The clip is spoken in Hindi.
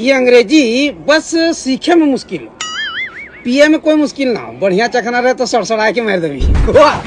ये अंग्रेज़ी बस सीखे में मुश्किल। पिए में कोई मुश्किल ना हो। बढ़िया चखना रहे तो सड़सड़ा के मार देवी वाह!